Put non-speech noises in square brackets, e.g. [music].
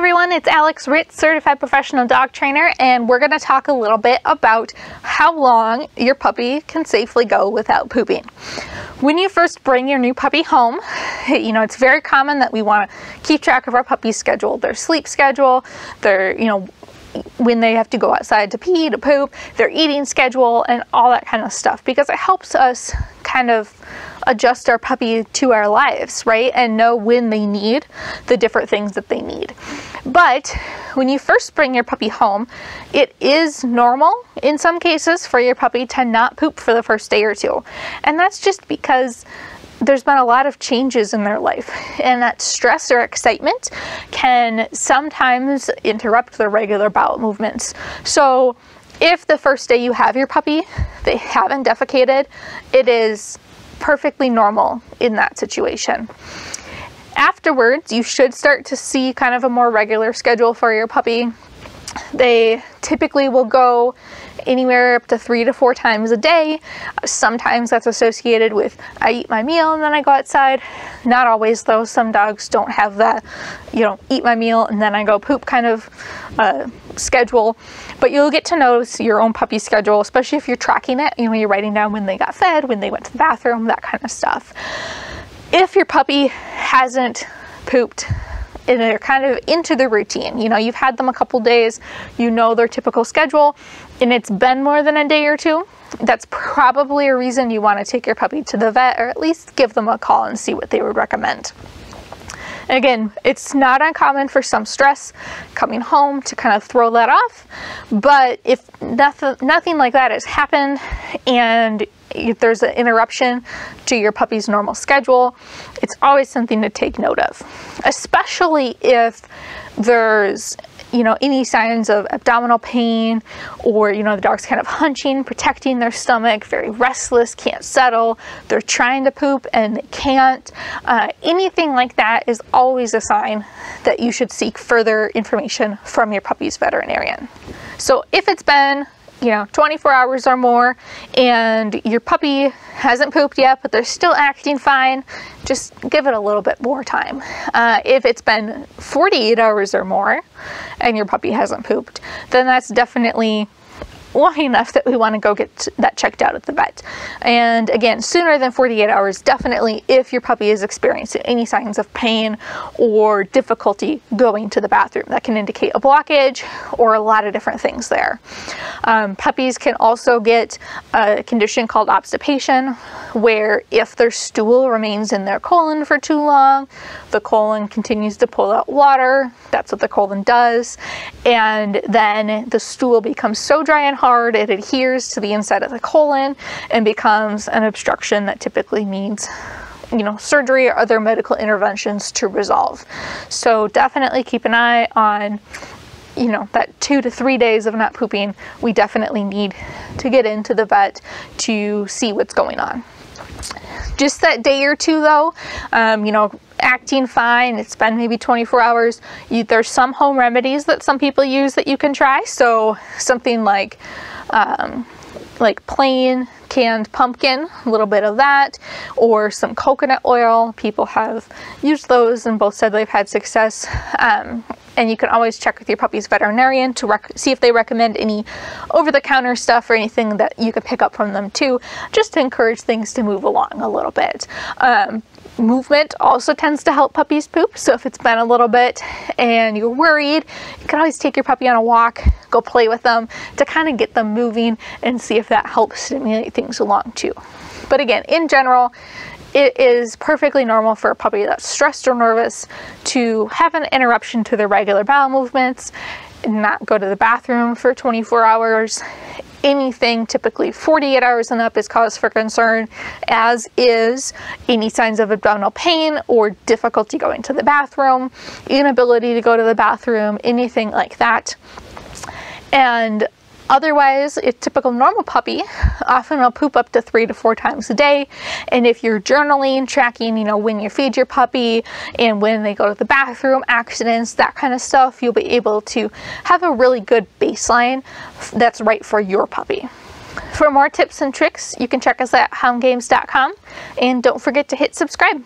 everyone, it's Alex Ritz, Certified Professional Dog Trainer, and we're going to talk a little bit about how long your puppy can safely go without pooping. When you first bring your new puppy home, [laughs] you know, it's very common that we want to keep track of our puppy's schedule, their sleep schedule, their, you know, when they have to go outside to pee, to poop, their eating schedule, and all that kind of stuff because it helps us kind of adjust our puppy to our lives, right? And know when they need the different things that they need. But when you first bring your puppy home, it is normal in some cases for your puppy to not poop for the first day or two. And that's just because there's been a lot of changes in their life, and that stress or excitement can sometimes interrupt their regular bowel movements. So, if the first day you have your puppy, they haven't defecated, it is perfectly normal in that situation. Afterwards, you should start to see kind of a more regular schedule for your puppy. They typically will go anywhere up to three to four times a day. Sometimes that's associated with I eat my meal and then I go outside. Not always though. Some dogs don't have that, you know, eat my meal and then I go poop kind of uh, schedule. But you'll get to notice your own puppy schedule, especially if you're tracking it. You know, you're writing down when they got fed, when they went to the bathroom, that kind of stuff. If your puppy hasn't pooped they're kind of into the routine. You know, you've had them a couple days, you know their typical schedule, and it's been more than a day or two. That's probably a reason you want to take your puppy to the vet or at least give them a call and see what they would recommend. Again, it's not uncommon for some stress coming home to kind of throw that off, but if nothing, nothing like that has happened and if there's an interruption to your puppy's normal schedule, it's always something to take note of, especially if there's you know any signs of abdominal pain or you know the dog's kind of hunching protecting their stomach very restless can't settle they're trying to poop and they can't uh, anything like that is always a sign that you should seek further information from your puppy's veterinarian. So if it's been you know 24 hours or more and your puppy hasn't pooped yet but they're still acting fine just give it a little bit more time. Uh, if it's been 48 hours or more and your puppy hasn't pooped then that's definitely long enough that we want to go get that checked out at the vet. And again, sooner than 48 hours, definitely if your puppy is experiencing any signs of pain or difficulty going to the bathroom. That can indicate a blockage or a lot of different things there. Um, puppies can also get a condition called obstipation, where if their stool remains in their colon for too long, the colon continues to pull out water. That's what the colon does. And then the stool becomes so dry and hard, it adheres to the inside of the colon and becomes an obstruction that typically needs you know, surgery or other medical interventions to resolve. So definitely keep an eye on, you know, that two to three days of not pooping. We definitely need to get into the vet to see what's going on. Just that day or two though, um, you know, acting fine. It's been maybe 24 hours. You, there's some home remedies that some people use that you can try. So something like um, like plain canned pumpkin, a little bit of that, or some coconut oil. People have used those and both said they've had success. Um, and you can always check with your puppy's veterinarian to see if they recommend any over-the-counter stuff or anything that you can pick up from them too, just to encourage things to move along a little bit. Um, movement also tends to help puppies poop. So if it's been a little bit and you're worried, you can always take your puppy on a walk, go play with them to kind of get them moving and see if that helps stimulate things along too. But again, in general, it is perfectly normal for a puppy that's stressed or nervous to have an interruption to their regular bowel movements, not go to the bathroom for 24 hours. Anything typically 48 hours and up is cause for concern, as is any signs of abdominal pain or difficulty going to the bathroom, inability to go to the bathroom, anything like that. And Otherwise, a typical normal puppy often will poop up to three to four times a day. And if you're journaling, tracking, you know, when you feed your puppy and when they go to the bathroom, accidents, that kind of stuff, you'll be able to have a really good baseline that's right for your puppy. For more tips and tricks, you can check us at houndgames.com and don't forget to hit subscribe.